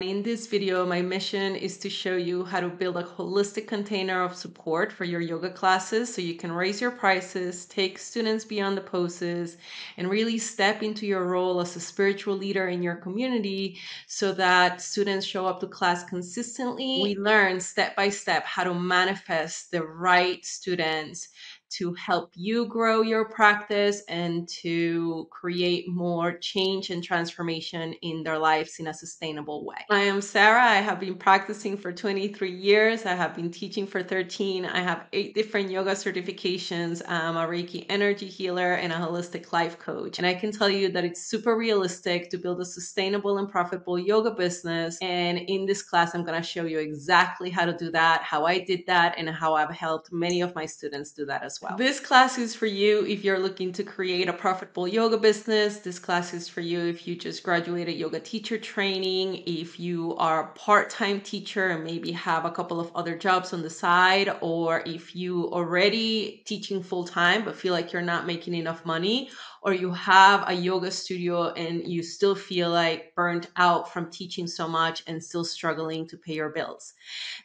In this video, my mission is to show you how to build a holistic container of support for your yoga classes so you can raise your prices, take students beyond the poses, and really step into your role as a spiritual leader in your community so that students show up to class consistently. We learn step by step how to manifest the right students to help you grow your practice and to create more change and transformation in their lives in a sustainable way. I am Sarah. I have been practicing for 23 years. I have been teaching for 13. I have eight different yoga certifications. I'm a Reiki energy healer and a holistic life coach. And I can tell you that it's super realistic to build a sustainable and profitable yoga business. And in this class, I'm going to show you exactly how to do that, how I did that, and how I've helped many of my students do that as as well. This class is for you if you're looking to create a profitable yoga business. This class is for you if you just graduated yoga teacher training, if you are a part time teacher and maybe have a couple of other jobs on the side, or if you already teaching full time but feel like you're not making enough money or you have a yoga studio and you still feel like burnt out from teaching so much and still struggling to pay your bills.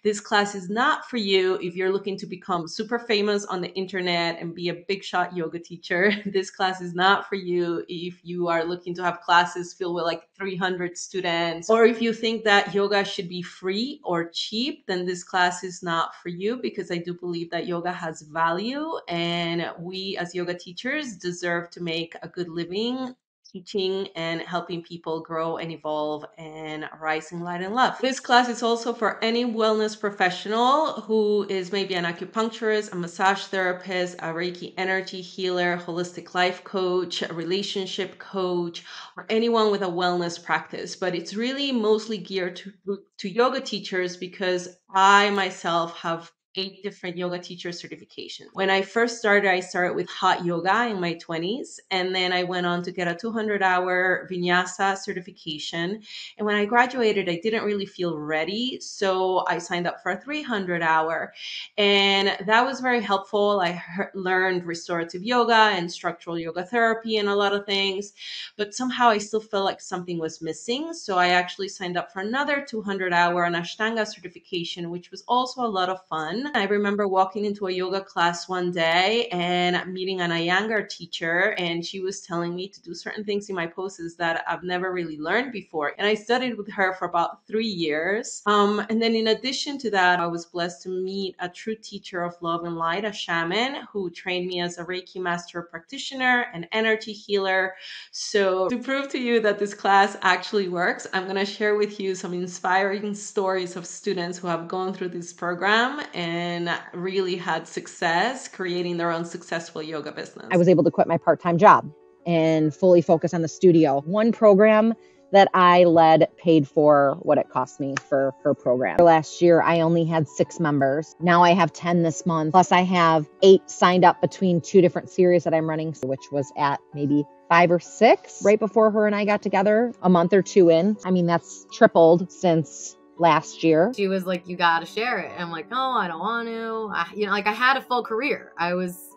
This class is not for you if you're looking to become super famous on the internet and be a big shot yoga teacher. This class is not for you if you are looking to have classes filled with like 300 students or if you think that yoga should be free or cheap, then this class is not for you because I do believe that yoga has value and we as yoga teachers deserve to make make a good living teaching and helping people grow and evolve and rise in light and love. This class is also for any wellness professional who is maybe an acupuncturist, a massage therapist, a Reiki energy healer, holistic life coach, a relationship coach, or anyone with a wellness practice. But it's really mostly geared to, to yoga teachers because I myself have eight different yoga teacher certifications. When I first started, I started with hot yoga in my 20s, and then I went on to get a 200 hour vinyasa certification. And when I graduated, I didn't really feel ready, so I signed up for a 300 hour, and that was very helpful. I learned restorative yoga and structural yoga therapy and a lot of things, but somehow I still felt like something was missing. So I actually signed up for another 200 hour an Ashtanga certification, which was also a lot of fun. I remember walking into a yoga class one day and meeting an Iyengar teacher, and she was telling me to do certain things in my poses that I've never really learned before. And I studied with her for about three years. Um, and then in addition to that, I was blessed to meet a true teacher of love and light, a shaman who trained me as a Reiki master practitioner, and energy healer. So to prove to you that this class actually works, I'm going to share with you some inspiring stories of students who have gone through this program and and really had success creating their own successful yoga business. I was able to quit my part time job and fully focus on the studio. One program that I led paid for what it cost me for her program. Last year, I only had six members. Now I have 10 this month. Plus, I have eight signed up between two different series that I'm running, which was at maybe five or six right before her and I got together a month or two in. I mean, that's tripled since last year. She was like, "You got to share it." And I'm like, "Oh, I don't want to." I, you know, like I had a full career. I was,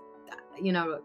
you know,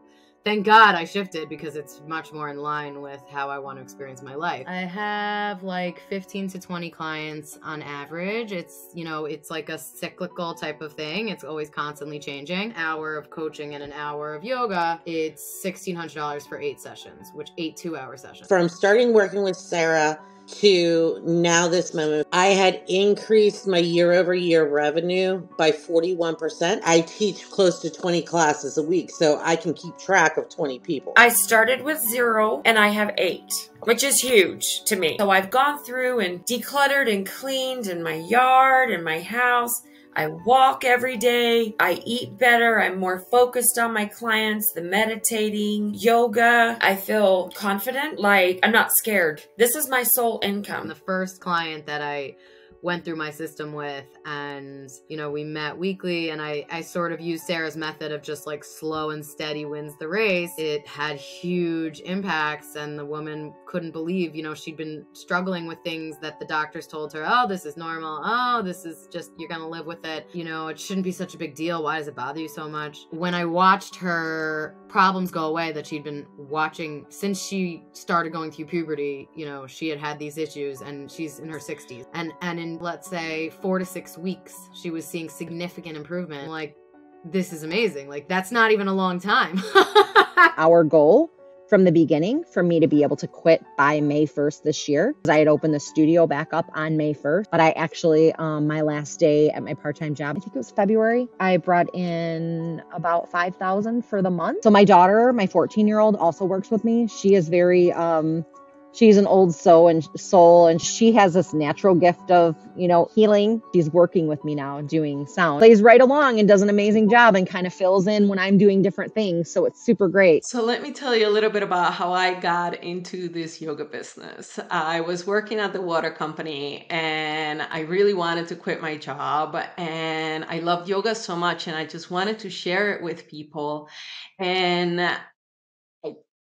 thank God I shifted because it's much more in line with how I want to experience my life. I have like 15 to 20 clients on average. It's, you know, it's like a cyclical type of thing. It's always constantly changing. An hour of coaching and an hour of yoga, it's $1,600 for eight sessions, which eight two hour sessions. From starting working with Sarah to now this moment, I had increased my year over year revenue by 41%. I teach close to 20 classes a week, so I can keep track of 20 people. I started with zero and I have eight, which is huge to me. So I've gone through and decluttered and cleaned in my yard and my house. I walk every day. I eat better. I'm more focused on my clients, the meditating, yoga. I feel confident. Like I'm not scared. This is my sole income. The first client that I went through my system with and you know we met weekly and I I sort of used Sarah's method of just like slow and steady wins the race it had huge impacts and the woman couldn't believe you know she'd been struggling with things that the doctors told her oh this is normal. Oh this is just you're going to live with it. You know it shouldn't be such a big deal. Why does it bother you so much? When I watched her problems go away that she'd been watching since she started going through puberty you know she had had these issues and she's in her 60s and and in let's say 4 to 6 weeks she was seeing significant improvement. Like this is amazing. Like that's not even a long time. Our goal from the beginning for me to be able to quit by May 1st this year. I had opened the studio back up on May 1st, but I actually, um, my last day at my part time job, I think it was February, I brought in about 5,000 for the month. So my daughter, my 14 year old, also works with me. She is very, um, she's an old soul and soul and she has this natural gift of you know healing. She's working with me now doing sound. Plays right along and does an amazing job and kind of fills in when i'm doing different things so it's super great. So let me tell you a little bit about how I got into this yoga business. I was working at the water company and I really wanted to quit my job and I loved yoga so much and I just wanted to share it with people. And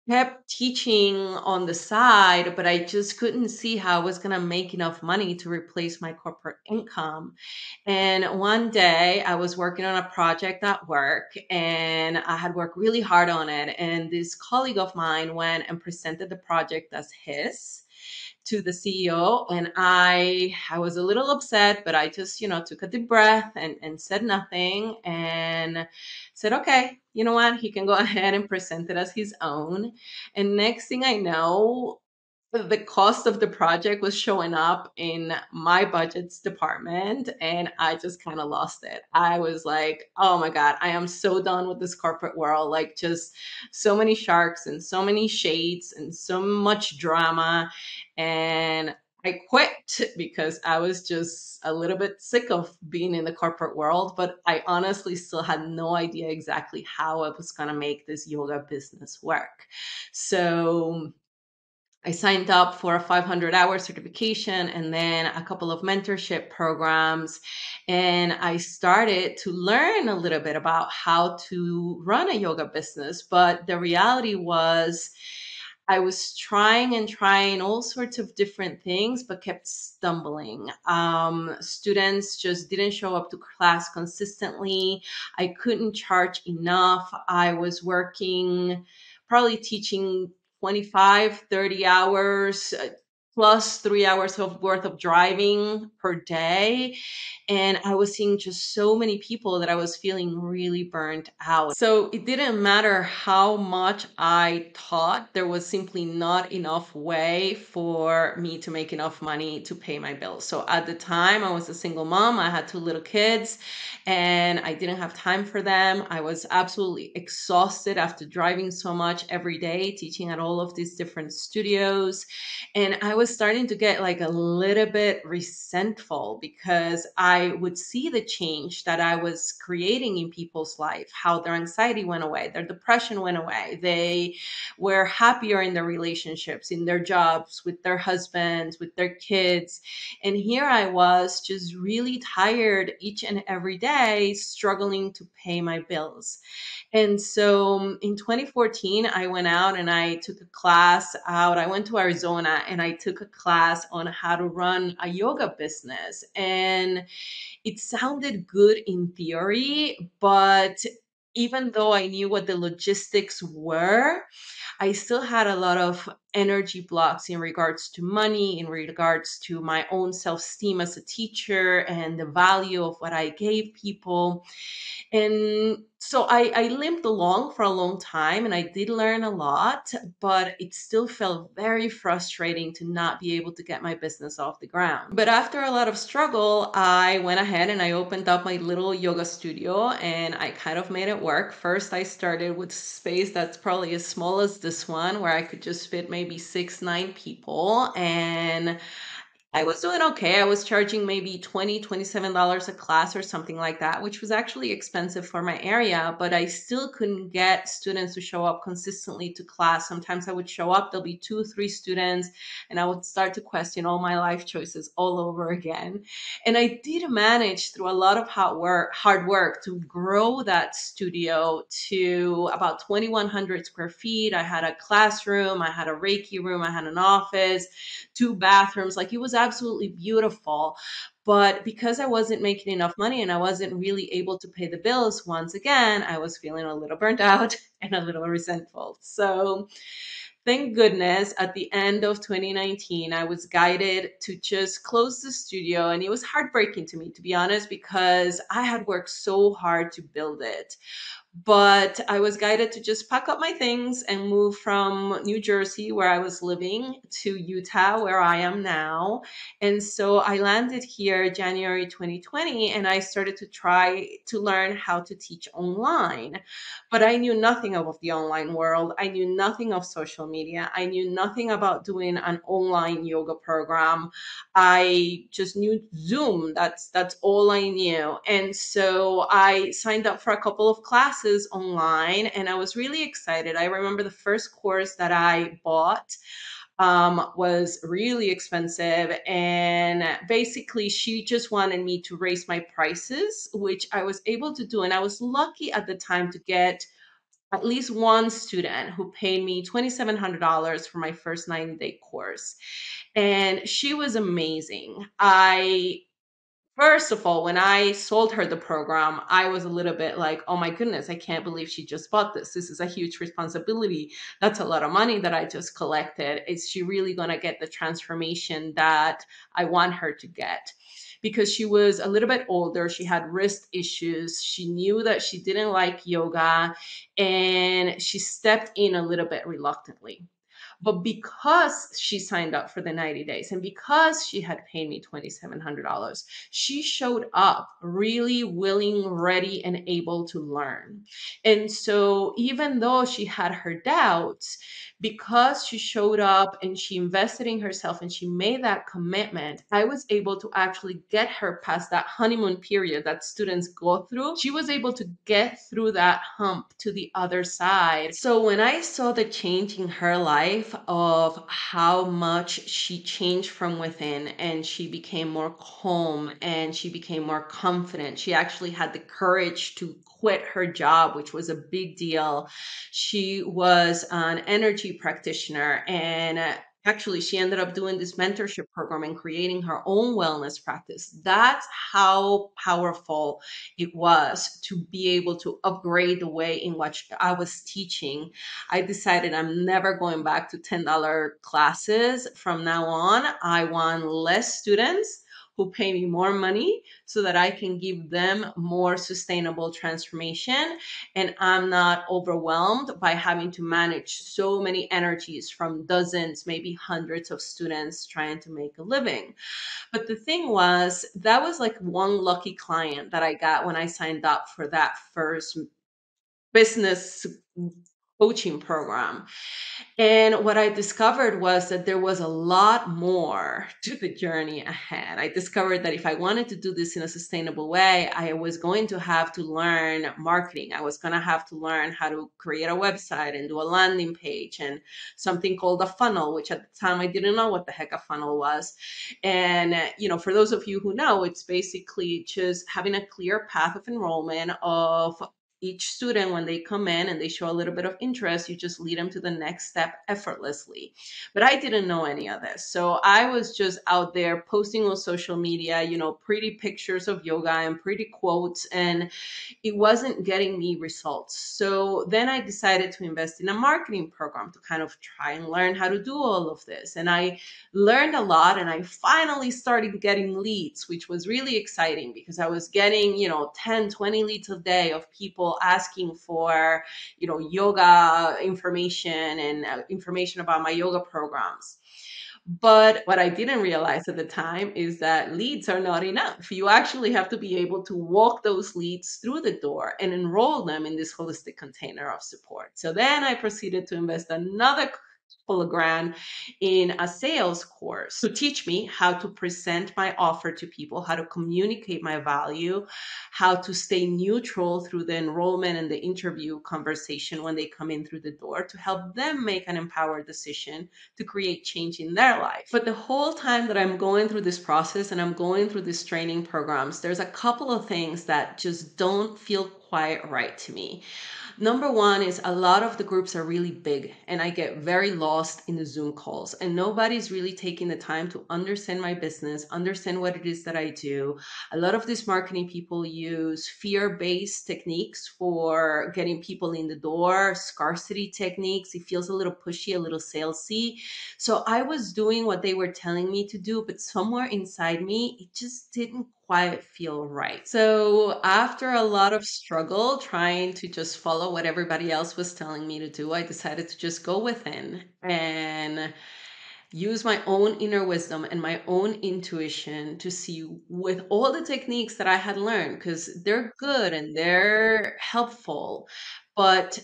kept teaching on the side, but I just couldn't see how I was going to make enough money to replace my corporate income. And one day I was working on a project at work and I had worked really hard on it. And this colleague of mine went and presented the project as his to the CEO and I I was a little upset but I just you know took a deep breath and and said nothing and said okay you know what? He can go ahead and present it as his own. And next thing I know the cost of the project was showing up in my budgets department and I just kind of lost it. I was like, oh my God, I am so done with this corporate world. Like, just so many sharks and so many shades and so much drama. And I quit because I was just a little bit sick of being in the corporate world, but I honestly still had no idea exactly how I was going to make this yoga business work. So, I signed up for a 500 hour certification and then a couple of mentorship programs. And I started to learn a little bit about how to run a yoga business. But the reality was, I was trying and trying all sorts of different things, but kept stumbling. Um, students just didn't show up to class consistently. I couldn't charge enough. I was working, probably teaching 25, 30 hours uh, plus three hours of worth of driving per day. And I was seeing just so many people that I was feeling really burnt out. So it didn't matter how much I taught, there was simply not enough way for me to make enough money to pay my bills. So at the time, I was a single mom, I had two little kids, and I didn't have time for them. I was absolutely exhausted after driving so much every day, teaching at all of these different studios. And I was starting to get like a little bit resentful because I would see the change that I was creating in people's life, how their anxiety went away, their depression went away. They were happier in their relationships, in their jobs, with their husbands, with their kids. And here I was just really tired each and every day, struggling to pay my bills. And so in 2014, I went out and I took a class out. I went to Arizona and I took a class on how to run a yoga business. And it sounded good in theory, but even though I knew what the logistics were, I still had a lot of energy blocks in regards to money, in regards to my own self esteem as a teacher and the value of what I gave people. And so I, I limped along for a long time and I did learn a lot, but it still felt very frustrating to not be able to get my business off the ground. But after a lot of struggle, I went ahead and I opened up my little yoga studio and I kind of made it work. First, I started with space that's probably as small as this one, where I could just fit maybe six, nine people. And I was doing okay. I was charging maybe $20, $27 a class or something like that, which was actually expensive for my area, but I still couldn't get students to show up consistently to class. Sometimes I would show up, there'll be two, three students, and I would start to question all my life choices all over again. And I did manage through a lot of hard work, hard work to grow that studio to about 2,100 square feet. I had a classroom, I had a Reiki room, I had an office, two bathrooms. Like it was absolutely beautiful. But because I wasn't making enough money and I wasn't really able to pay the bills, once again, I was feeling a little burnt out and a little resentful. So, thank goodness at the end of 2019 i was guided to just close the studio and it was heartbreaking to me to be honest because i had worked so hard to build it but I was guided to just pack up my things and move from New Jersey, where I was living, to Utah, where I am now. And so I landed here January 2020 and I started to try to learn how to teach online. But I knew nothing of the online world. I knew nothing of social media. I knew nothing about doing an online yoga program. I just knew Zoom. That's that's all I knew. And so I signed up for a couple of classes classes online and I was really excited. I remember the first course that I bought um, was really expensive. And basically, she just wanted me to raise my prices, which I was able to do. And I was lucky at the time to get at least one student who paid me $2,700 for my first 90 day course. And she was amazing. I First of all, when I sold her the program, I was a little bit like, oh my goodness, I can't believe she just bought this. This is a huge responsibility. That's a lot of money that I just collected. Is she really going to get the transformation that I want her to get? Because she was a little bit older, she had wrist issues, she knew that she didn't like yoga, and she stepped in a little bit reluctantly. But because she signed up for the 90 days and because she had paid me $2,700, she showed up really willing, ready, and able to learn. And so even though she had her doubts, because she showed up and she invested in herself and she made that commitment, I was able to actually get her past that honeymoon period that students go through. She was able to get through that hump to the other side. So when I saw the change in her life of how much she changed from within and she became more calm and she became more confident, she actually had the courage to quit her job, which was a big deal. She was an energy practitioner and actually she ended up doing this mentorship program and creating her own wellness practice. That's how powerful it was to be able to upgrade the way in which i was teaching. I decided i'm never going back to $10 classes from now on. I want less students who pay me more money so that I can give them more sustainable transformation. And I'm not overwhelmed by having to manage so many energies from dozens, maybe hundreds of students trying to make a living. But the thing was, that was like one lucky client that I got when I signed up for that first business coaching program. And what I discovered was that there was a lot more to the journey ahead. I discovered that if I wanted to do this in a sustainable way, I was going to have to learn marketing. I was going to have to learn how to create a website and do a landing page and something called a funnel, which at the time I didn't know what the heck a funnel was. And, you know, for those of you who know, it's basically just having a clear path of enrollment of each student when they come in and they show a little bit of interest you just lead them to the next step effortlessly. But i didn't know any of this. So i was just out there posting on social media you know pretty pictures of yoga and pretty quotes and it wasn't getting me results. So then i decided to invest in a marketing program to kind of try and learn how to do all of this. And i learned a lot and i finally started getting leads which was really exciting because i was getting you know 10 20 leads a day of people asking for, you know, yoga information and uh, information about my yoga programs. But what I didn't realize at the time is that leads are not enough. You actually have to be able to walk those leads through the door and enroll them in this holistic container of support. So then I proceeded to invest another full of grand in a sales course to teach me how to present my offer to people, how to communicate my value, how to stay neutral through the enrollment and the interview conversation when they come in through the door to help them make an empowered decision to create change in their life. But the whole time that I'm going through this process and I'm going through these training programs, there's a couple of things that just don't feel quite right to me. Number one is a lot of the groups are really big, and I get very lost in the Zoom calls, and nobody's really taking the time to understand my business, understand what it is that I do. A lot of these marketing people use fear based techniques for getting people in the door, scarcity techniques. It feels a little pushy, a little salesy. So I was doing what they were telling me to do, but somewhere inside me, it just didn't quite feel right. So, after a lot of struggle trying to just follow what everybody else was telling me to do, I decided to just go within and use my own inner wisdom and my own intuition to see with all the techniques that I had learned, because they're good and they're helpful, but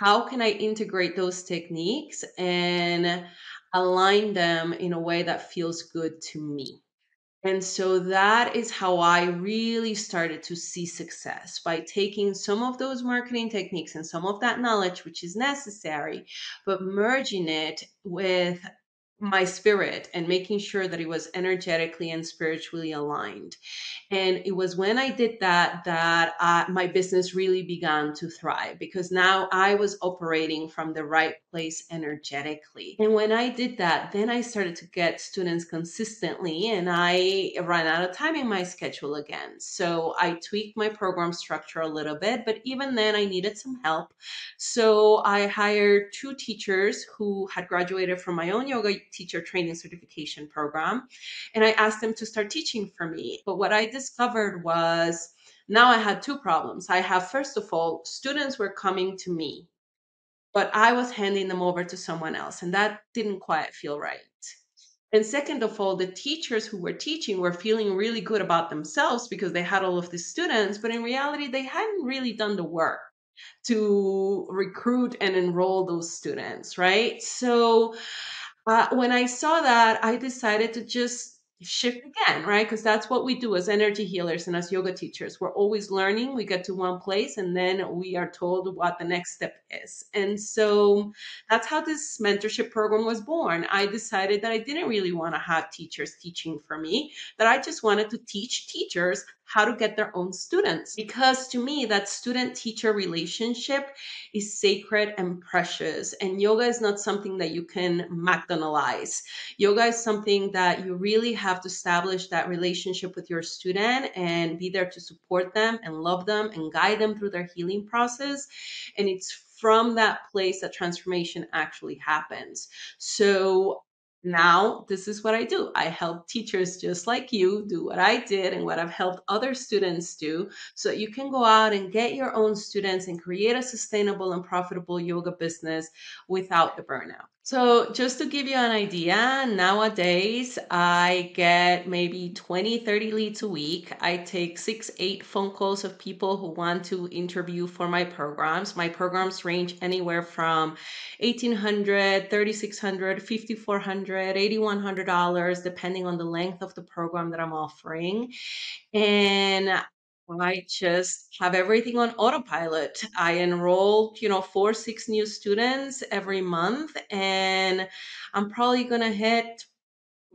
how can I integrate those techniques and align them in a way that feels good to me? And so that is how I really started to see success by taking some of those marketing techniques and some of that knowledge, which is necessary, but merging it with my spirit and making sure that it was energetically and spiritually aligned. And it was when I did that that uh, my business really began to thrive because now I was operating from the right place energetically. And when I did that, then I started to get students consistently and I ran out of time in my schedule again. So I tweaked my program structure a little bit, but even then I needed some help. So I hired two teachers who had graduated from my own yoga teacher training certification program. And I asked them to start teaching for me. But what I discovered was now I had two problems. I have, first of all, students were coming to me, but I was handing them over to someone else. And that didn't quite feel right. And second of all, the teachers who were teaching were feeling really good about themselves because they had all of the students, but in reality, they hadn't really done the work to recruit and enroll those students, right? So uh, when I saw that, I decided to just shift again, right? Because that's what we do as energy healers and as yoga teachers. We're always learning. We get to one place and then we are told what the next step is. And so that's how this mentorship program was born. I decided that I didn't really want to have teachers teaching for me, that I just wanted to teach teachers how to get their own students. Because to me, that student teacher relationship is sacred and precious. And yoga is not something that you can McDonaldize. Yoga is something that you really have to establish that relationship with your student and be there to support them and love them and guide them through their healing process. And it's from that place that transformation actually happens. So now this is what I do. I help teachers just like you do what I did and what I've helped other students do so you can go out and get your own students and create a sustainable and profitable yoga business without the burnout. So, just to give you an idea, nowadays I get maybe 20, 30 leads a week. I take six, eight phone calls of people who want to interview for my programs. My programs range anywhere from $1,800, $3,600, $5,400, $8,100, depending on the length of the program that I'm offering. And I just have everything on autopilot. I enroll, you know, four, six new students every month, and I'm probably going to hit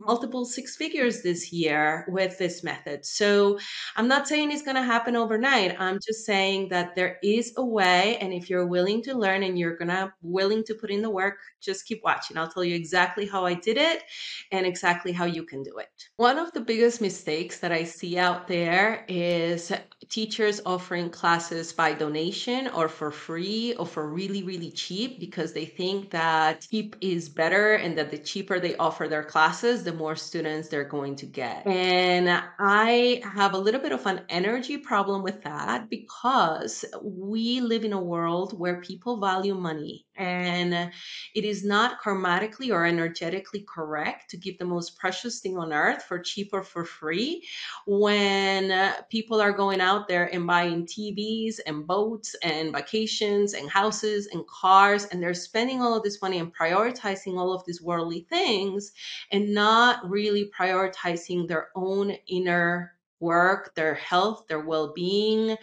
multiple six figures this year with this method. So I'm not saying it's going to happen overnight. I'm just saying that there is a way. And if you're willing to learn and you're going to willing to put in the work, just keep watching. I'll tell you exactly how I did it and exactly how you can do it. One of the biggest mistakes that I see out there is teachers offering classes by donation or for free or for really, really cheap because they think that cheap is better and that the cheaper they offer their classes, the more students they're going to get. And I have a little bit of an energy problem with that because we live in a world where people value money and it is not karmatically or energetically correct to give the most precious thing on earth for cheap or for free when people are going out there and buying TVs and boats and vacations and houses and cars and they're spending all of this money and prioritizing all of these worldly things and not really prioritizing their own inner work, their health, their well being,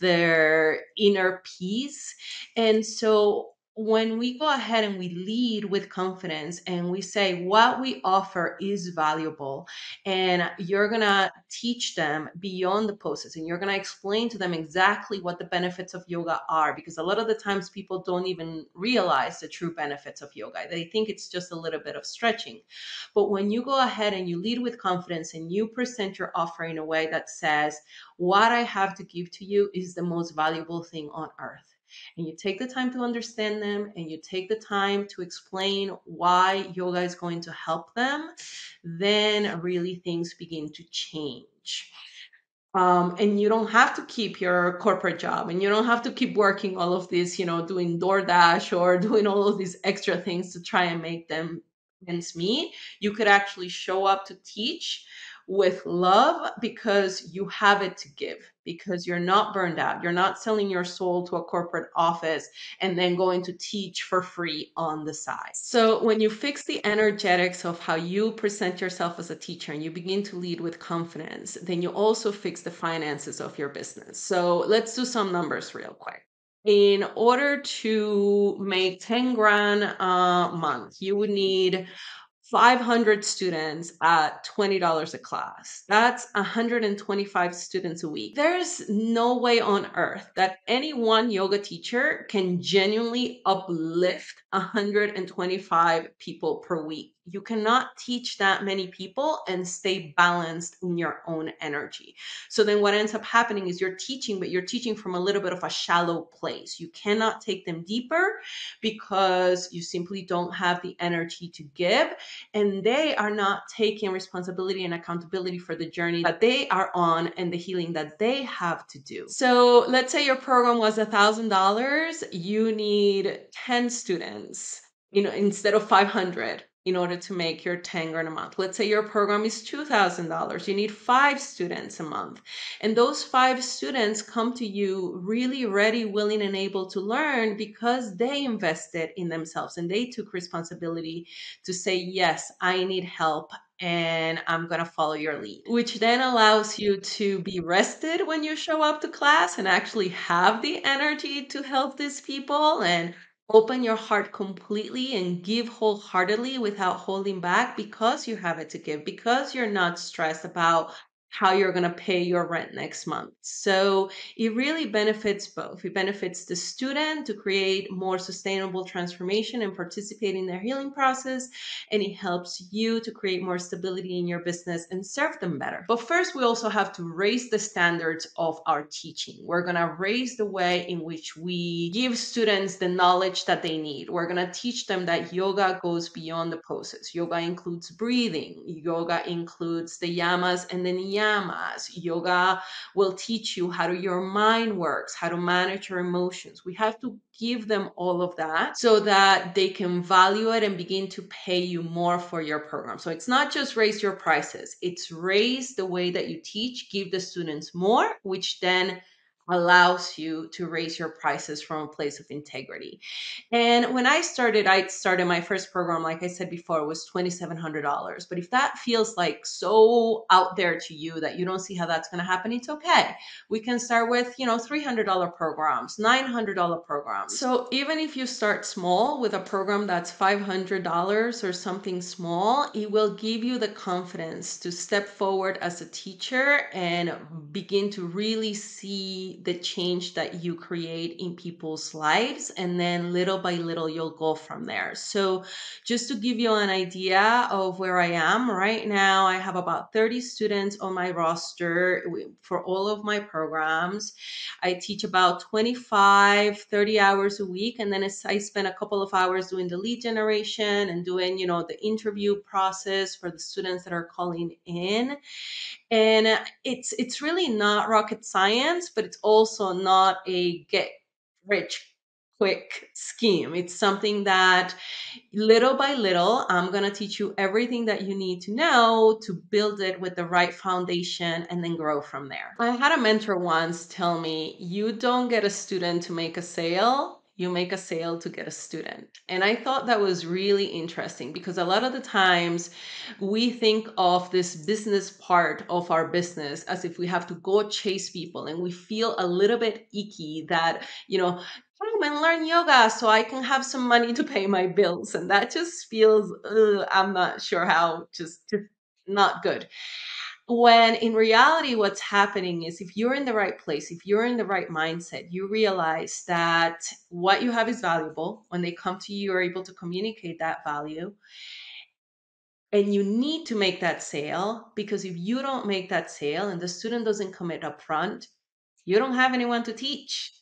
their inner peace. And so when we go ahead and we lead with confidence and we say what we offer is valuable and you're going to teach them beyond the poses and you're going to explain to them exactly what the benefits of yoga are because a lot of the times people don't even realize the true benefits of yoga. They think it's just a little bit of stretching. But when you go ahead and you lead with confidence and you present your offer in a way that says what i have to give to you is the most valuable thing on earth and you take the time to understand them and you take the time to explain why yoga is going to help them, then really things begin to change. Um, and you don't have to keep your corporate job and you don't have to keep working all of this, you know, doing DoorDash or doing all of these extra things to try and make them ends meet. You could actually show up to teach with love because you have it to give, because you're not burned out. You're not selling your soul to a corporate office and then going to teach for free on the side. So, when you fix the energetics of how you present yourself as a teacher and you begin to lead with confidence, then you also fix the finances of your business. So, let's do some numbers real quick in order to make 10 grand a month, you would need 500 students at $20 a class. That's 125 students a week. There's no way on earth that any one yoga teacher can genuinely uplift 125 people per week you cannot teach that many people and stay balanced in your own energy. So then what ends up happening is you're teaching, but you're teaching from a little bit of a shallow place. You cannot take them deeper because you simply don't have the energy to give. And they are not taking responsibility and accountability for the journey that they are on and the healing that they have to do. So let's say your program was a thousand dollars, you need 10 students, you know, instead of 500 in order to make your 10 grand a month. Let's say your program is $2,000. You need five students a month. And those five students come to you really ready, willing, and able to learn because they invested in themselves and they took responsibility to say, Yes, I need help and I'm going to follow your lead, which then allows you to be rested when you show up to class and actually have the energy to help these people and open your heart completely and give wholeheartedly without holding back because you have it to give, because you're not stressed about how you're going to pay your rent next month. So it really benefits both. It benefits the student to create more sustainable transformation and participate in their healing process. And it helps you to create more stability in your business and serve them better. But first, we also have to raise the standards of our teaching. We're going to raise the way in which we give students the knowledge that they need. We're going to teach them that yoga goes beyond the poses. Yoga includes breathing. Yoga includes the yamas and the niyamas yamas. Yoga will teach you how to, your mind works, how to manage your emotions. We have to give them all of that so that they can value it and begin to pay you more for your program. So it's not just raise your prices, it's raise the way that you teach, give the students more, which then allows you to raise your prices from a place of integrity. And when I started, I started my first program, like I said before, was $2,700. But if that feels like so out there to you that you don't see how that's going to happen, it's okay. We can start with, you know, $300 programs, $900 programs. So even if you start small with a program that's $500 or something small, it will give you the confidence to step forward as a teacher and begin to really see the change that you create in people's lives. And then little by little, you'll go from there. So, just to give you an idea of where I am right now, I have about 30 students on my roster for all of my programs. I teach about 25, 30 hours a week. And then I spend a couple of hours doing the lead generation and doing, you know, the interview process for the students that are calling in and it's it's really not rocket science but it's also not a get rich quick scheme. It's something that little by little i'm going to teach you everything that you need to know to build it with the right foundation and then grow from there. I had a mentor once tell me you don't get a student to make a sale you make a sale to get a student. And I thought that was really interesting because a lot of the times we think of this business part of our business as if we have to go chase people and we feel a little bit icky that, you know, come and learn yoga so I can have some money to pay my bills. And that just feels, ugh, I'm not sure how, just, just not good when in reality what's happening is if you're in the right place if you're in the right mindset you realize that what you have is valuable. When they come to you you're able to communicate that value. And you need to make that sale because if you don't make that sale and the student doesn't commit up front you don't have anyone to teach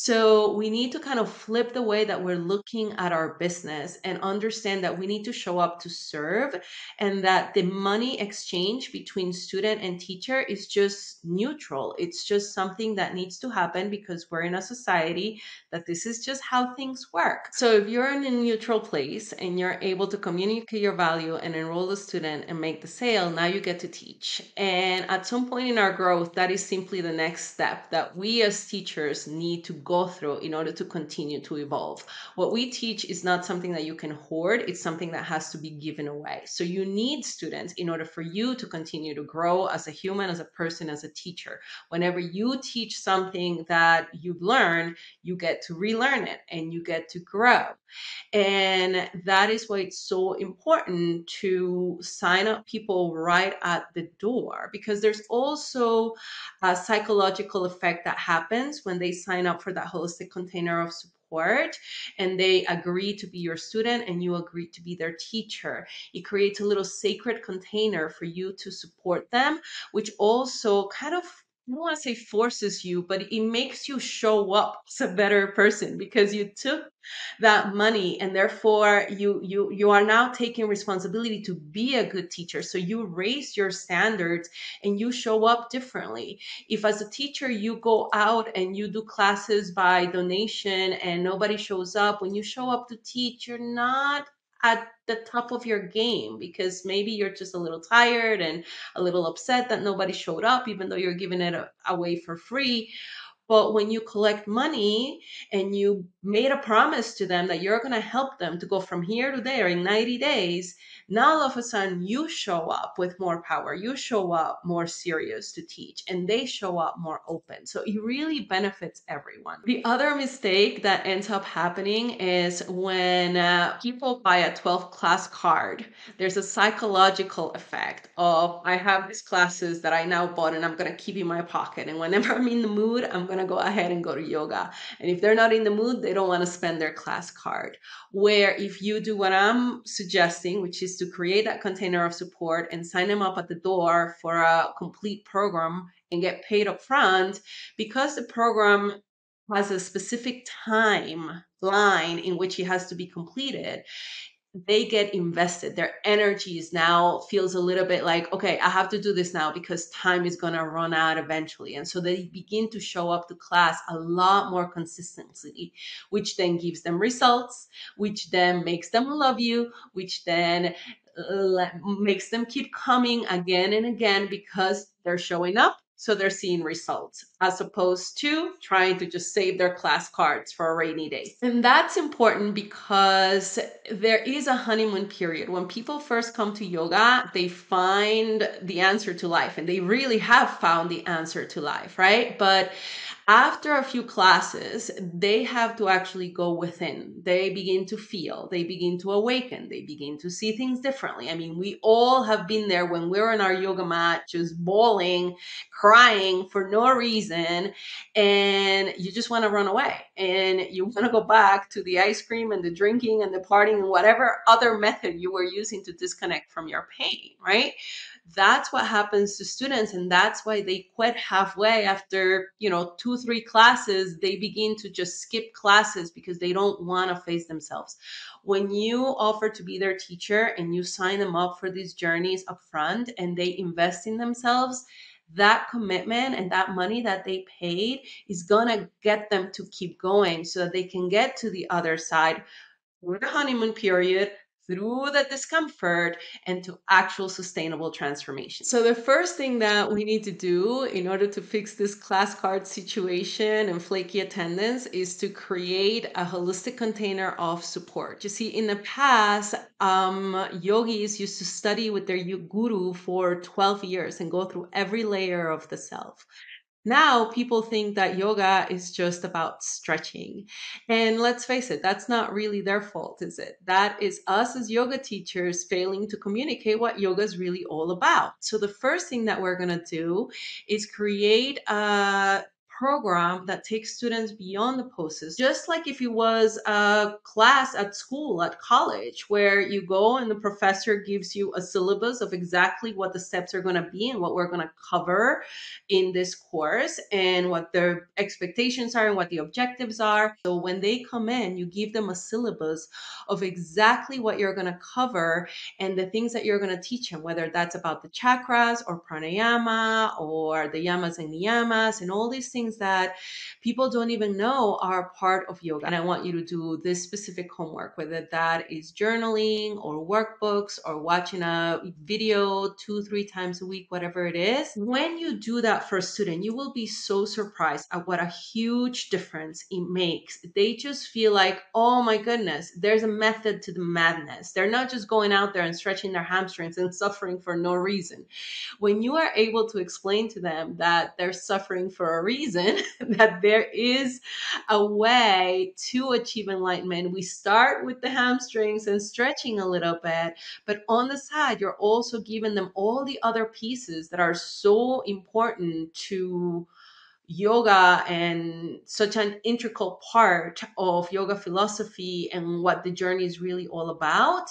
so we need to kind of flip the way that we're looking at our business and understand that we need to show up to serve and that the money exchange between student and teacher is just neutral. It's just something that needs to happen because we're in a society that this is just how things work. So if you're in a neutral place and you're able to communicate your value and enroll the student and make the sale, now you get to teach. And at some point in our growth, that is simply the next step that we as teachers need to go through in order to continue to evolve. What we teach is not something that you can hoard, it's something that has to be given away. So you need students in order for you to continue to grow as a human, as a person, as a teacher. Whenever you teach something that you've learned, you get to relearn it and you get to grow. And that is why it's so important to sign up people right at the door because there's also a psychological effect that happens when they sign up for that holistic container of support and they agree to be your student and you agree to be their teacher. It creates a little sacred container for you to support them, which also kind of I don't want to say forces you, but it makes you show up as a better person because you took that money and therefore you you you are now taking responsibility to be a good teacher. So you raise your standards and you show up differently. If as a teacher you go out and you do classes by donation and nobody shows up, when you show up to teach, you're not at the top of your game because maybe you're just a little tired and a little upset that nobody showed up, even though you're giving it away for free. But when you collect money and you made a promise to them that you're going to help them to go from here to there in 90 days, now all of a sudden you show up with more power. You show up more serious to teach and they show up more open. So it really benefits everyone. The other mistake that ends up happening is when uh, people buy a 12 class card, there's a psychological effect of I have these classes that I now bought and I'm going to keep in my pocket. And whenever I'm in the mood, I'm going to go ahead and go to yoga. And if they're not in the mood, they don't want to spend their class card. Where if you do what I'm suggesting, which is to create that container of support and sign them up at the door for a complete program and get paid up front, because the program has a specific time line in which it has to be completed they get invested. Their energy is now feels a little bit like okay i have to do this now because time is going to run out eventually. And so they begin to show up to class a lot more consistently which then gives them results which then makes them love you which then uh, makes them keep coming again and again because they're showing up so they're seeing results as opposed to trying to just save their class cards for a rainy day. And that's important because there is a honeymoon period. When people first come to yoga, they find the answer to life and they really have found the answer to life, right? But after a few classes, they have to actually go within. They begin to feel, they begin to awaken, they begin to see things differently. I mean, we all have been there when we're on our yoga mat, just bawling, crying for no reason, and you just want to run away and you want to go back to the ice cream and the drinking and the partying and whatever other method you were using to disconnect from your pain, right? That's what happens to students and that's why they quit halfway after you know two three classes. They begin to just skip classes because they don't want to face themselves. When you offer to be their teacher and you sign them up for these journeys up front and they invest in themselves that commitment and that money that they paid is to get them to keep going so that they can get to the other side. For the honeymoon period through the discomfort and to actual sustainable transformation. So, the first thing that we need to do in order to fix this class card situation and flaky attendance is to create a holistic container of support. You see, in the past, um, yogis used to study with their guru for 12 years and go through every layer of the self. Now people think that yoga is just about stretching. And let's face it, that's not really their fault, is it? That is us as yoga teachers failing to communicate what yoga is really all about. So the first thing that we're going to do is create a program that takes students beyond the poses, just like if it was a class at school, at college, where you go and the professor gives you a syllabus of exactly what the steps are going to be and what we're going to cover in this course and what their expectations are and what the objectives are. So when they come in, you give them a syllabus of exactly what you're going to cover and the things that you're going to teach them, whether that's about the chakras or pranayama or the yamas and niyamas and all these things things that people don't even know are part of yoga. And I want you to do this specific homework, whether that is journaling or workbooks or watching a video two, three times a week, whatever it is. When you do that for a student, you will be so surprised at what a huge difference it makes. They just feel like, oh my goodness, there's a method to the madness. They're not just going out there and stretching their hamstrings and suffering for no reason. When you are able to explain to them that they're suffering for a reason, reason that there is a way to achieve enlightenment. We start with the hamstrings and stretching a little bit, but on the side, you're also giving them all the other pieces that are so important to yoga and such an integral part of yoga philosophy and what the journey is really all about,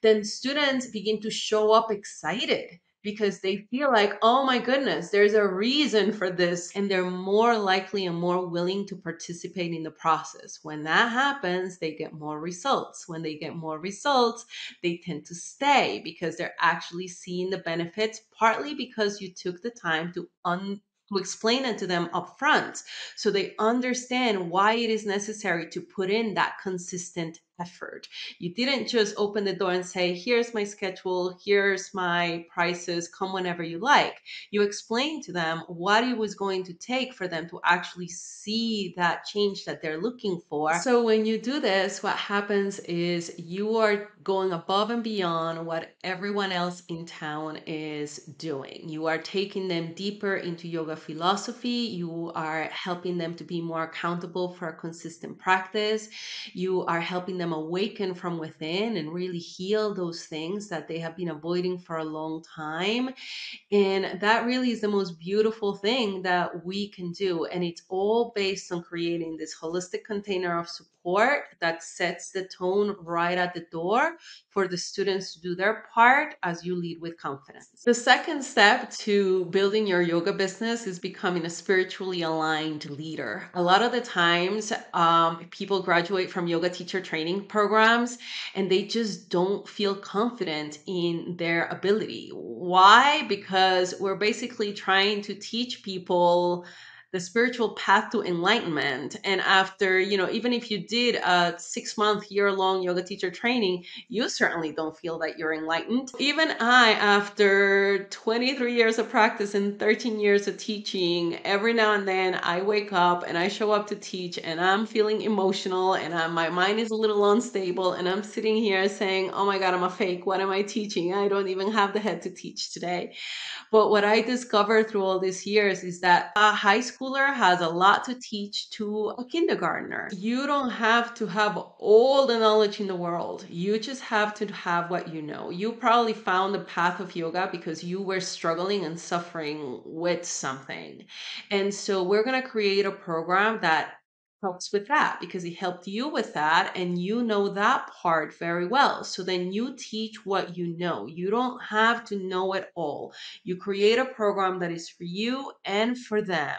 then students begin to show up excited because they feel like, oh my goodness, there's a reason for this. And they're more likely and more willing to participate in the process. When that happens, they get more results. When they get more results, they tend to stay because they're actually seeing the benefits, partly because you took the time to un- to explain it to them up front so they understand why it is necessary to put in that consistent effort. You didn't just open the door and say, here's my schedule, here's my prices, come whenever you like. You explained to them what it was going to take for them to actually see that change that they're looking for. So when you do this, what happens is you are going above and beyond what everyone else in town is doing. You are taking them deeper into yoga philosophy. You are helping them to be more accountable for a consistent practice. You are helping them them awaken from within and really heal those things that they have been avoiding for a long time. And that really is the most beautiful thing that we can do. And it's all based on creating this holistic container of support that sets the tone right at the door for the students to do their part as you lead with confidence. The second step to building your yoga business is becoming a spiritually aligned leader. A lot of the times, um, people graduate from yoga teacher training programs and they just don't feel confident in their ability. Why? Because we're basically trying to teach people the spiritual path to enlightenment. And after you know even if you did a six month year long yoga teacher training you certainly don't feel that you're enlightened. Even i after 23 years of practice and 13 years of teaching every now and then i wake up and i show up to teach and i'm feeling emotional and I, my mind is a little unstable and i'm sitting here saying oh my god i'm a fake. What am i teaching? I don't even have the head to teach today. But what i discovered through all these years is that a high school schooler has a lot to teach to a kindergartner. You don't have to have all the knowledge in the world. You just have to have what you know. You probably found the path of yoga because you were struggling and suffering with something. And so we're going to create a program that helps with that because he helped you with that and you know that part very well. So then you teach what you know. You don't have to know it all. You create a program that is for you and for them.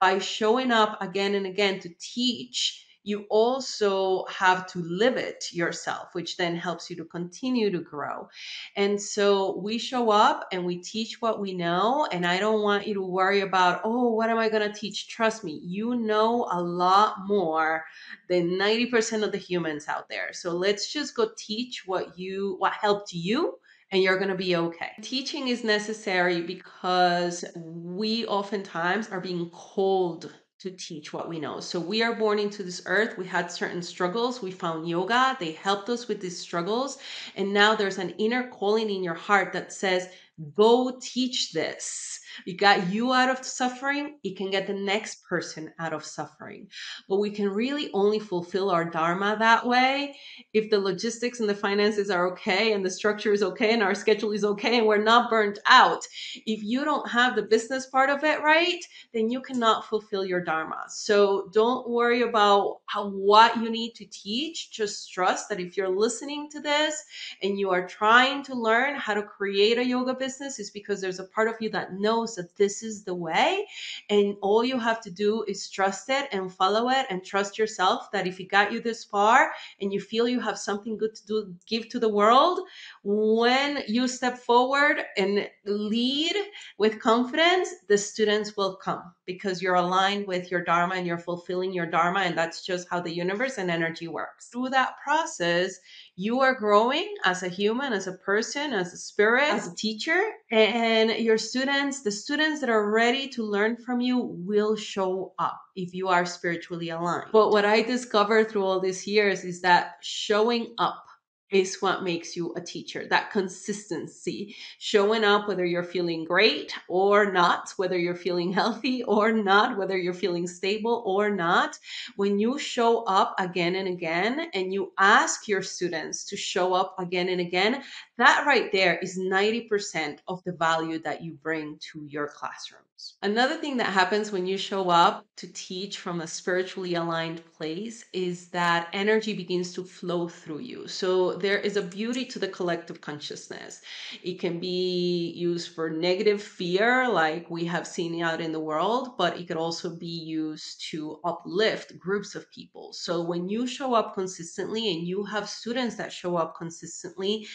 By showing up again and again to teach, you also have to live it yourself, which then helps you to continue to grow. And so we show up and we teach what we know. And I don't want you to worry about, oh, what am I going to teach? Trust me, you know a lot more than 90% of the humans out there. So let's just go teach what you, what helped you and you're going to be okay. Teaching is necessary because we oftentimes are being called to teach what we know. So we are born into this earth. We had certain struggles. We found yoga. They helped us with these struggles. And now there's an inner calling in your heart that says, go teach this. It got you out of suffering, it can get the next person out of suffering. But we can really only fulfill our Dharma that way if the logistics and the finances are okay and the structure is okay and our schedule is okay and we're not burnt out. If you don't have the business part of it right, then you cannot fulfill your Dharma. So don't worry about how, what you need to teach. Just trust that if you're listening to this and you are trying to learn how to create a yoga business, is because there's a part of you that knows knows that this is the way. And all you have to do is trust it and follow it and trust yourself that if it got you this far and you feel you have something good to do, give to the world, when you step forward and lead with confidence, the students will come because you're aligned with your Dharma and you're fulfilling your Dharma. And that's just how the universe and energy works. Through that process, you are growing as a human, as a person, as a spirit, as a teacher, and your students, the students that are ready to learn from you will show up if you are spiritually aligned. But what I discovered through all these years is that showing up is what makes you a teacher. That consistency, showing up whether you're feeling great or not, whether you're feeling healthy or not, whether you're feeling stable or not. When you show up again and again and you ask your students to show up again and again, that right there is 90% of the value that you bring to your classrooms. Another thing that happens when you show up to teach from a spiritually aligned place is that energy begins to flow through you. So there is a beauty to the collective consciousness. It can be used for negative fear, like we have seen out in the world, but it could also be used to uplift groups of people. So when you show up consistently and you have students that show up consistently,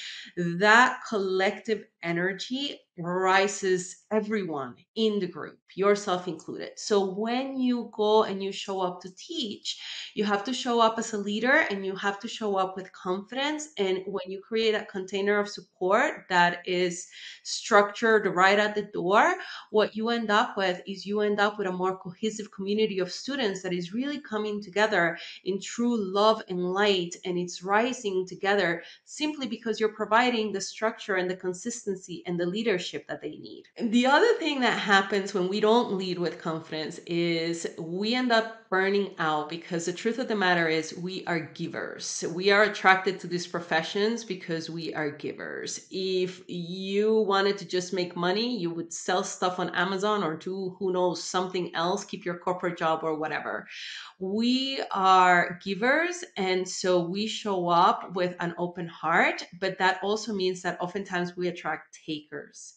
that collective energy rises everyone in the group, yourself included. So when you go and you show up to teach, you have to show up as a leader and you have to show up with confidence. And when you create a container of support that is structured right at the door, what you end up with is you end up with a more cohesive community of students that is really coming together in true love and light and it's rising together simply because you're providing the structure and the consistency and the leadership that they need. The other thing that happens when we don't lead with confidence is we end up burning out because the truth of the matter is we are givers. We are attracted to these professions because we are givers. If you wanted to just make money, you would sell stuff on Amazon or do who knows something else, keep your corporate job or whatever. We are givers and so we show up with an open heart, but that also means that oftentimes we attract takers.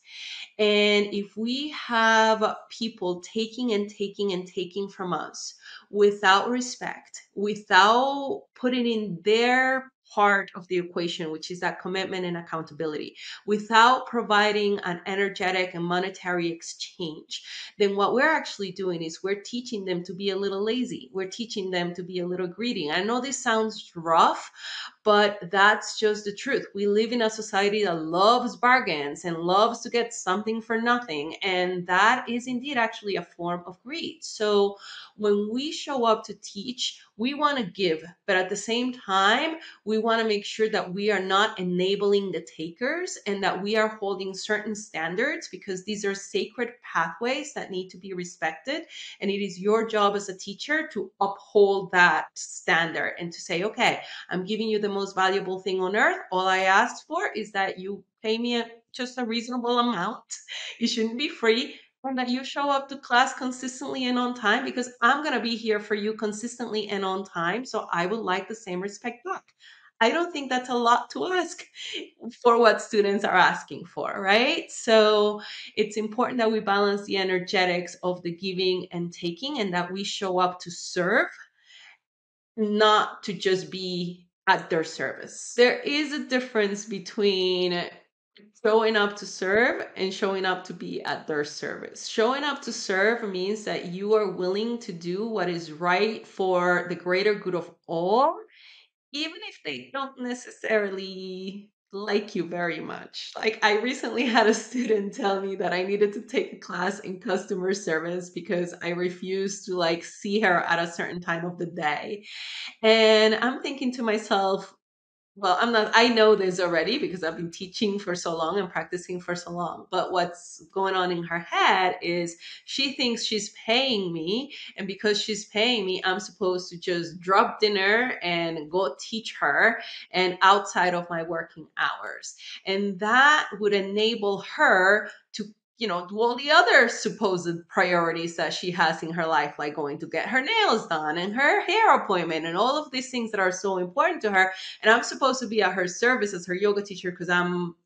And if we have people taking and taking and taking from us, without respect, without putting in their part of the equation, which is that commitment and accountability, without providing an energetic and monetary exchange, then what we're actually doing is we're teaching them to be a little lazy. We're teaching them to be a little greedy. I know this sounds rough, but that's just the truth. We live in a society that loves bargains and loves to get something for nothing. And that is indeed actually a form of greed. So when we show up to teach, we want to give, but at the same time, we want to make sure that we are not enabling the takers and that we are holding certain standards because these are sacred pathways that need to be respected. And it is your job as a teacher to uphold that standard and to say, okay, I'm giving you the most valuable thing on earth. All I asked for is that you pay me a, just a reasonable amount. It shouldn't be free. And that you show up to class consistently and on time because I'm going to be here for you consistently and on time. So I would like the same respect back. I don't think that's a lot to ask for what students are asking for, right? So it's important that we balance the energetics of the giving and taking and that we show up to serve not to just be at their service. There is a difference between showing up to serve and showing up to be at their service. Showing up to serve means that you are willing to do what is right for the greater good of all, even if they don't necessarily like you very much. Like I recently had a student tell me that I needed to take a class in customer service because I refused to like see her at a certain time of the day. And I'm thinking to myself, well i'm not i know this already because i've been teaching for so long and practicing for so long but what's going on in her head is she thinks she's paying me and because she's paying me i'm supposed to just drop dinner and go teach her and outside of my working hours. And that would enable her to you know, do all the other supposed priorities that she has in her life, like going to get her nails done and her hair appointment and all of these things that are so important to her. And I'm supposed to be at her service as her yoga teacher because I'm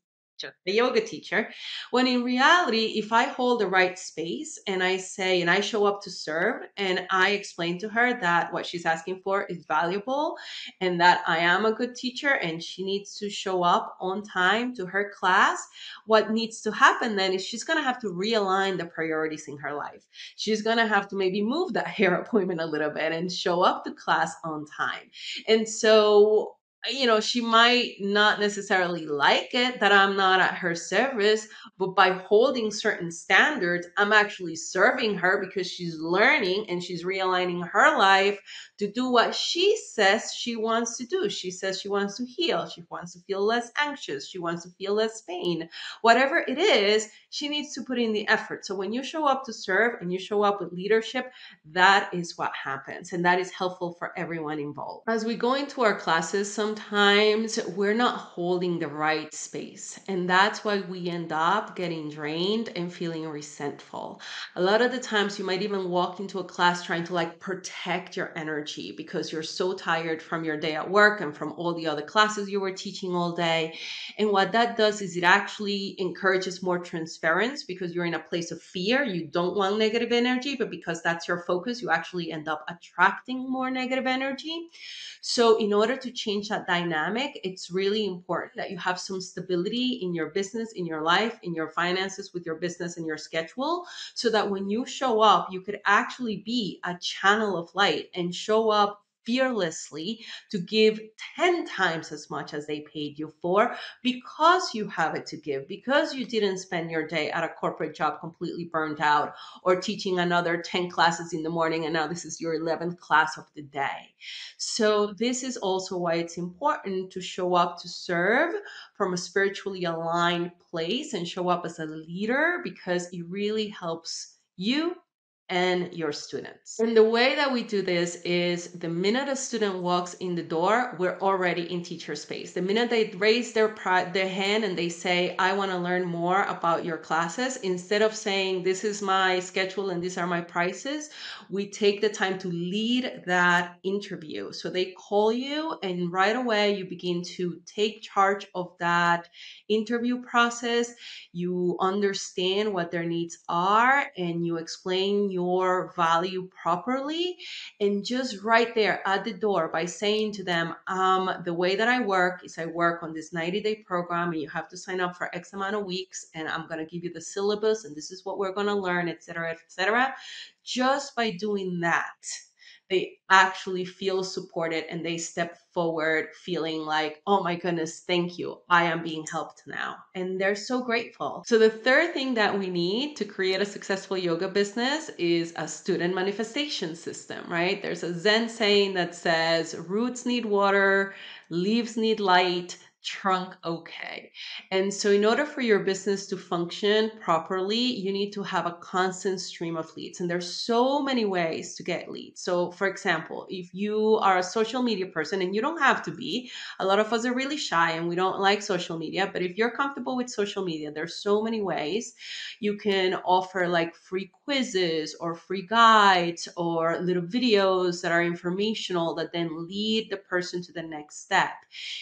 just a yoga teacher. When in reality, if I hold the right space and I say, and I show up to serve and I explain to her that what she's asking for is valuable and that I am a good teacher and she needs to show up on time to her class, what needs to happen then is she's going to have to realign the priorities in her life. She's going to have to maybe move that hair appointment a little bit and show up to class on time. And so you know, she might not necessarily like it that I'm not at her service, but by holding certain standards, I'm actually serving her because she's learning and she's realigning her life to do what she says she wants to do. She says she wants to heal, she wants to feel less anxious, she wants to feel less pain. Whatever it is, she needs to put in the effort. So when you show up to serve and you show up with leadership, that is what happens. And that is helpful for everyone involved. As we go into our classes, sometimes we're not holding the right space. And that's why we end up getting drained and feeling resentful. A lot of the times you might even walk into a class trying to like protect your energy energy because you're so tired from your day at work and from all the other classes you were teaching all day. And what that does is it actually encourages more transference because you're in a place of fear. You don't want negative energy, but because that's your focus, you actually end up attracting more negative energy. So, in order to change that dynamic, it's really important that you have some stability in your business, in your life, in your finances, with your business and your schedule, so that when you show up, you could actually be a channel of light and show up fearlessly to give 10 times as much as they paid you for because you have it to give, because you didn't spend your day at a corporate job completely burned out or teaching another 10 classes in the morning and now this is your 11th class of the day. So, this is also why it's important to show up to serve from a spiritually aligned place and show up as a leader because it really helps you and your students. And the way that we do this is the minute a student walks in the door, we're already in teacher space. The minute they raise their their hand and they say, "I want to learn more about your classes," instead of saying, "This is my schedule and these are my prices," we take the time to lead that interview. So they call you and right away you begin to take charge of that interview process. You understand what their needs are and you explain your value properly. And just right there at the door by saying to them um, the way that i work is i work on this 90 day program and you have to sign up for x amount of weeks and i'm going to give you the syllabus and this is what we're going to learn etc etc just by doing that they actually feel supported and they step forward feeling like, oh my goodness, thank you. I am being helped now. And they're so grateful. So, the third thing that we need to create a successful yoga business is a student manifestation system, right? There's a Zen saying that says, roots need water, leaves need light, trunk okay. And so, in order for your business to function properly, you need to have a constant stream of leads. And there's so many ways to get leads. So, for example, if you are a social media person, and you don't have to be, a lot of us are really shy and we don't like social media. But if you're comfortable with social media, there's so many ways you can offer like free quizzes or free guides or little videos that are informational that then lead the person to the next step.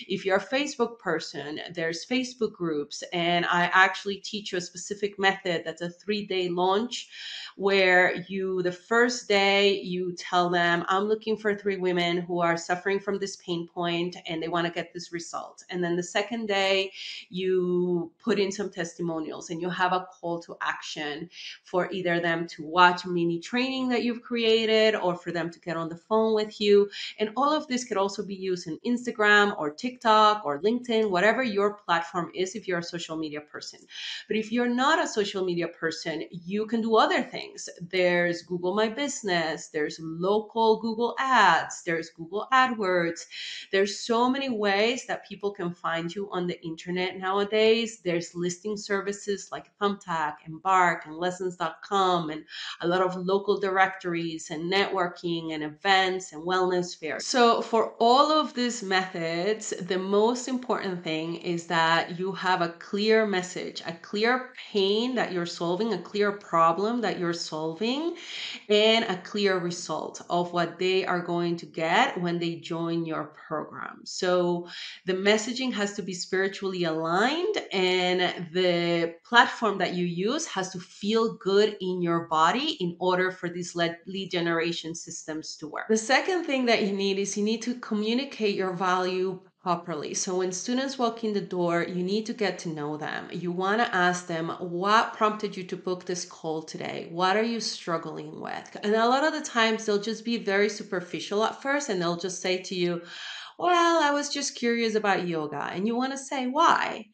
If you're Facebook Person, there's Facebook groups, and I actually teach you a specific method that's a three day launch where you, the first day, you tell them, I'm looking for three women who are suffering from this pain point and they want to get this result. And then the second day, you put in some testimonials and you have a call to action for either them to watch mini training that you've created or for them to get on the phone with you. And all of this could also be used in Instagram or TikTok or LinkedIn, whatever your platform is if you're a social media person. But if you're not a social media person, you can do other things. There's Google My Business, there's local Google Ads, there's Google AdWords. There's so many ways that people can find you on the internet nowadays. There's listing services like Thumbtack, Embark, and Lessons.com, and a lot of local directories and networking and events and wellness fairs. So, for all of these methods, the most important thing is that you have a clear message, a clear pain that you're solving, a clear problem that you're solving, and a clear result of what they are going to get when they join your program. So, the messaging has to be spiritually aligned, and the platform that you use has to feel good in your body in order for these lead generation systems to work. The second thing that you need is you need to communicate your value properly. So when students walk in the door, you need to get to know them. You want to ask them what prompted you to book this call today? What are you struggling with? And a lot of the times they'll just be very superficial at first and they'll just say to you, "Well, I was just curious about yoga." And you want to say, "Why?"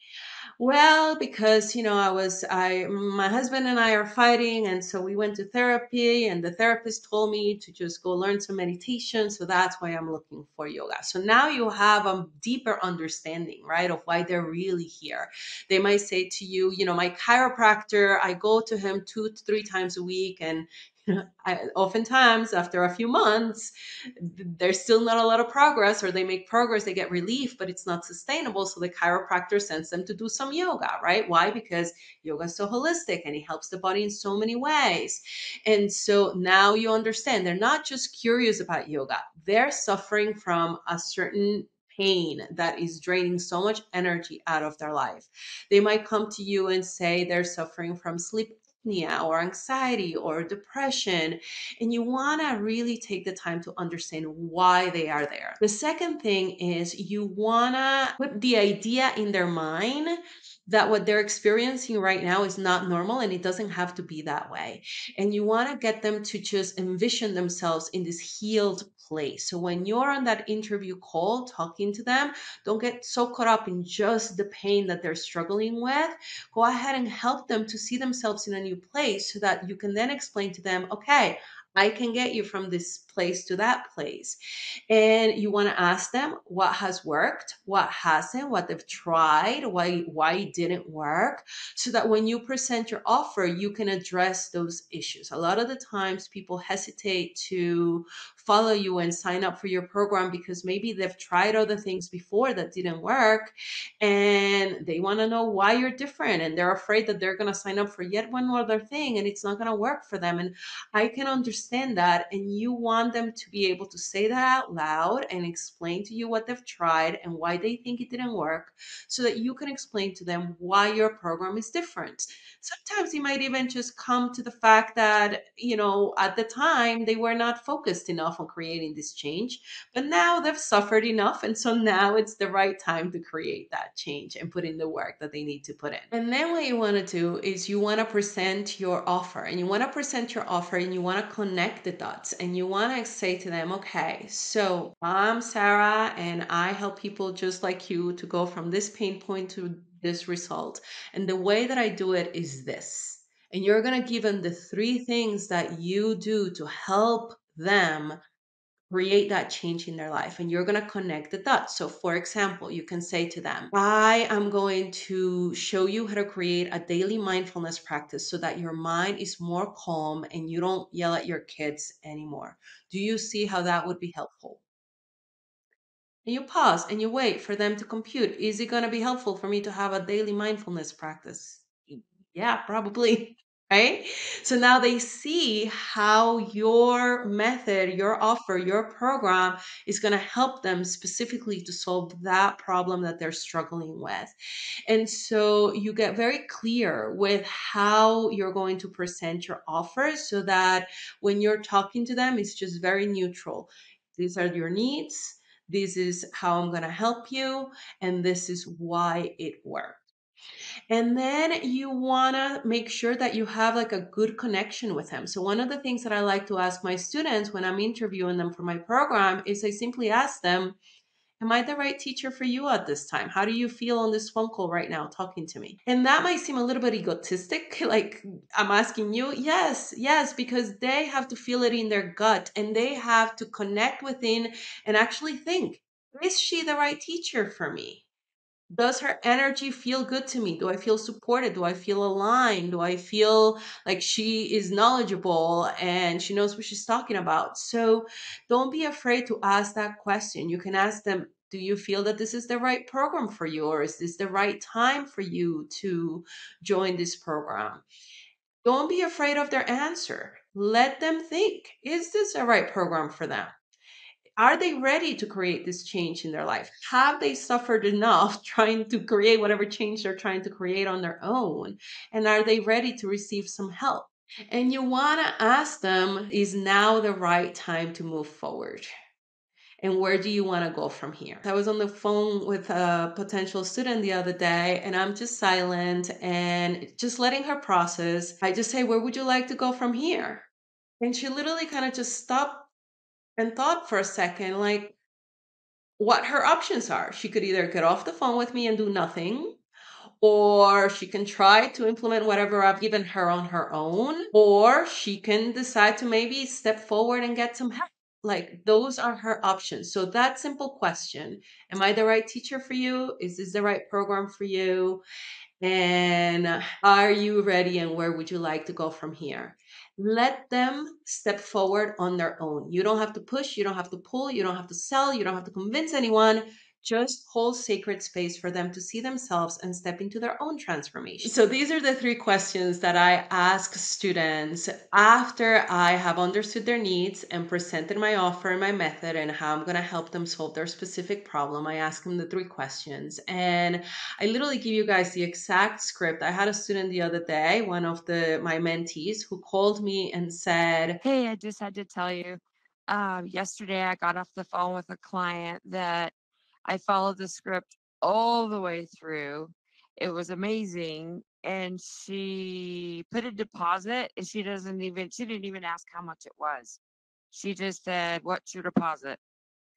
Well, because you know, I was I my husband and I are fighting and so we went to therapy and the therapist told me to just go learn some meditation, so that's why I'm looking for yoga. So now you have a deeper understanding, right, of why they're really here. They might say to you, you know, my chiropractor, I go to him 2 to 3 times a week and I, oftentimes after a few months there's still not a lot of progress or they make progress they get relief but it's not sustainable so the chiropractor sends them to do some yoga right? Why? Because yoga is so holistic and it helps the body in so many ways. And so now you understand they're not just curious about yoga they're suffering from a certain pain that is draining so much energy out of their life. They might come to you and say they're suffering from sleep apnea or anxiety or depression. And you want to really take the time to understand why they are there. The second thing is you want to put the idea in their mind that what they're experiencing right now is not normal and it doesn't have to be that way. And you want to get them to just envision themselves in this healed place. So when you're on that interview call talking to them, don't get so caught up in just the pain that they're struggling with. Go ahead and help them to see themselves in a new place so that you can then explain to them, okay, I can get you from this place to that place. And you want to ask them what has worked, what hasn't, what they've tried, why why it didn't work, so that when you present your offer, you can address those issues. A lot of the times people hesitate to follow you and sign up for your program because maybe they've tried other things before that didn't work and they want to know why you're different and they're afraid that they're going to sign up for yet one other thing and it's not going to work for them and I can understand that and you want them to be able to say that out loud and explain to you what they've tried and why they think it didn't work so that you can explain to them why your program is different. Sometimes you might even just come to the fact that, you know, at the time they were not focused enough creating this change. But now they've suffered enough. And so now it's the right time to create that change and put in the work that they need to put in. And then what you want to do is you want to present your offer and you want to present your offer and you want to connect the dots and you want to say to them, okay, so I'm Sarah and I help people just like you to go from this pain point to this result. And the way that I do it is this. And you're going to give them the three things that you do to help them create that change in their life and you're going to connect the dots. So, for example, you can say to them, I am going to show you how to create a daily mindfulness practice so that your mind is more calm and you don't yell at your kids anymore. Do you see how that would be helpful? And you pause and you wait for them to compute. Is it going to be helpful for me to have a daily mindfulness practice? Yeah, probably. right? So now they see how your method, your offer, your program is going to help them specifically to solve that problem that they're struggling with. And so you get very clear with how you're going to present your offer so that when you're talking to them, it's just very neutral. These are your needs. This is how I'm going to help you. And this is why it works. And then you want to make sure that you have like a good connection with him. So one of the things that I like to ask my students when I'm interviewing them for my program is I simply ask them, Am I the right teacher for you at this time? How do you feel on this phone call right now talking to me? And that might seem a little bit egotistic, like I'm asking you. Yes, yes, because they have to feel it in their gut and they have to connect within and actually think, is she the right teacher for me? Does her energy feel good to me? Do I feel supported? Do I feel aligned? Do I feel like she is knowledgeable and she knows what she's talking about? So don't be afraid to ask that question. You can ask them, do you feel that this is the right program for you or is this the right time for you to join this program? Don't be afraid of their answer. Let them think, is this the right program for them? Are they ready to create this change in their life? Have they suffered enough trying to create whatever change they're trying to create on their own? And are they ready to receive some help? And you want to ask them, is now the right time to move forward? And where do you want to go from here? I was on the phone with a potential student the other day and I'm just silent and just letting her process. I just say, Where would you like to go from here? And she literally kind of just stopped and thought for a second, like, what her options are. She could either get off the phone with me and do nothing, or she can try to implement whatever I've given her on her own, or she can decide to maybe step forward and get some help. Like, those are her options. So, that simple question Am I the right teacher for you? Is this the right program for you? And are you ready? And where would you like to go from here? Let them step forward on their own. You don't have to push, you don't have to pull, you don't have to sell, you don't have to convince anyone just hold sacred space for them to see themselves and step into their own transformation. So, these are the three questions that I ask students after I have understood their needs and presented my offer and my method and how I'm going to help them solve their specific problem. I ask them the three questions and I literally give you guys the exact script. I had a student the other day, one of the my mentees, who called me and said, Hey, I just had to tell you. Um, yesterday, I got off the phone with a client that I followed the script all the way through. It was amazing. And she put a deposit and she doesn't even, she didn't even ask how much it was. She just said, What's your deposit?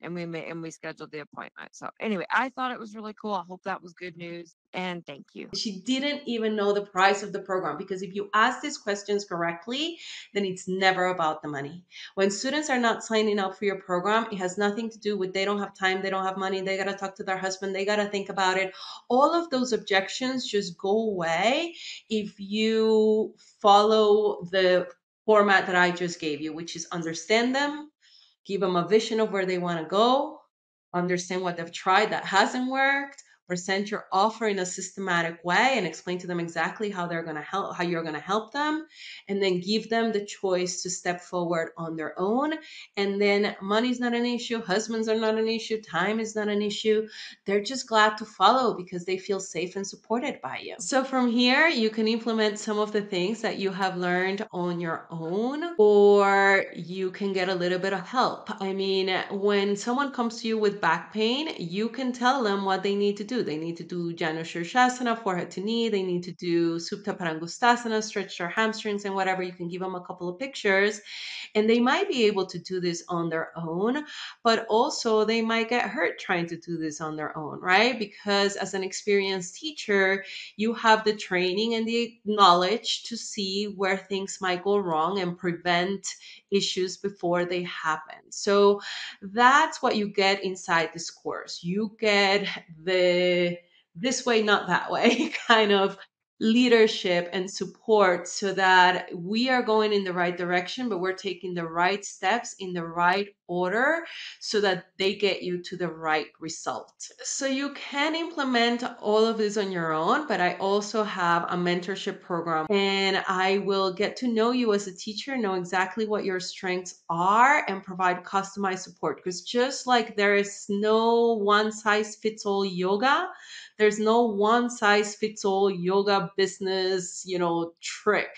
And we made and we scheduled the appointment. So anyway, I thought it was really cool. I hope that was good news and thank you. She didn't even know the price of the program because if you ask these questions correctly, then it's never about the money. When students are not signing up for your program, it has nothing to do with they don't have time, they don't have money, they got to talk to their husband, they got to think about it. All of those objections just go away if you follow the format that I just gave you, which is understand them, give them a vision of where they want to go, understand what they've tried that hasn't worked, present your offer in a systematic way and explain to them exactly how they're going to help how you're going to help them and then give them the choice to step forward on their own. And then money's not an issue husbands are not an issue time is not an issue. They're just glad to follow because they feel safe and supported by you. So from here you can implement some of the things that you have learned on your own or you can get a little bit of help. I mean when someone comes to you with back pain you can tell them what they need to do they need to do Janu Shirshasana, forehead to knee. They need to do Supta Padangusthasana, stretch their hamstrings and whatever. You can give them a couple of pictures. And they might be able to do this on their own, but also they might get hurt trying to do this on their own, right? Because as an experienced teacher, you have the training and the knowledge to see where things might go wrong and prevent issues before they happen. So that's what you get inside this course. You get the this way, not that way kind of leadership and support so that we are going in the right direction, but we're taking the right steps in the right order so that they get you to the right result. So you can implement all of this on your own, but I also have a mentorship program and I will get to know you as a teacher, know exactly what your strengths are, and provide customized support. Because just like there is no one size fits all yoga, there's no one size fits all yoga business, you know, trick.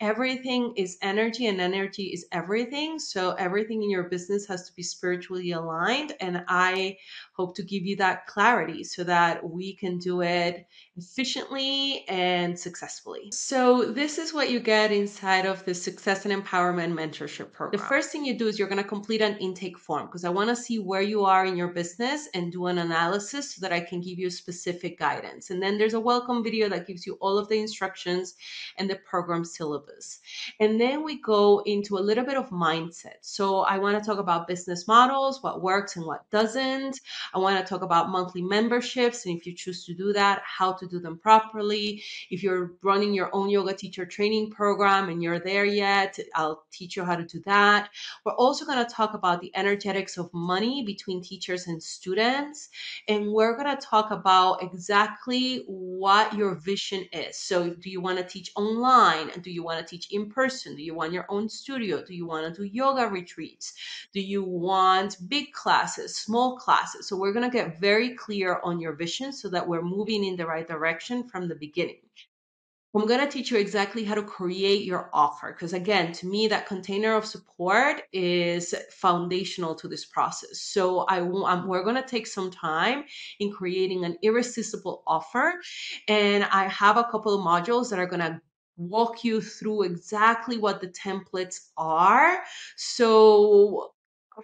Everything is energy and energy is everything. So everything in your business has to be spiritually aligned. And I hope to give you that clarity so that we can do it efficiently and successfully. So, this is what you get inside of the Success and Empowerment Mentorship Program. The first thing you do is you're going to complete an intake form because I want to see where you are in your business and do an analysis so that I can give you specific guidance. And then there's a welcome video that gives you all of the instructions and the program syllabus. And then we go into a little bit of mindset. So, I want to talk about business models, what works and what doesn't. I want to talk about monthly memberships and if you choose to do that, how to do them properly. If you're running your own yoga teacher training program and you're there yet, I'll teach you how to do that. We're also going to talk about the energetics of money between teachers and students. And we're going to talk about exactly what your vision is. So, do you want to teach online? Do you want to teach in person? Do you want your own studio? Do you want to do yoga retreats? Do you want big classes, small classes? So, we're going to get very clear on your vision so that we're moving in the right direction from the beginning. I'm going to teach you exactly how to create your offer because again, to me that container of support is foundational to this process. So I want um, we're going to take some time in creating an irresistible offer and I have a couple of modules that are going to walk you through exactly what the templates are. So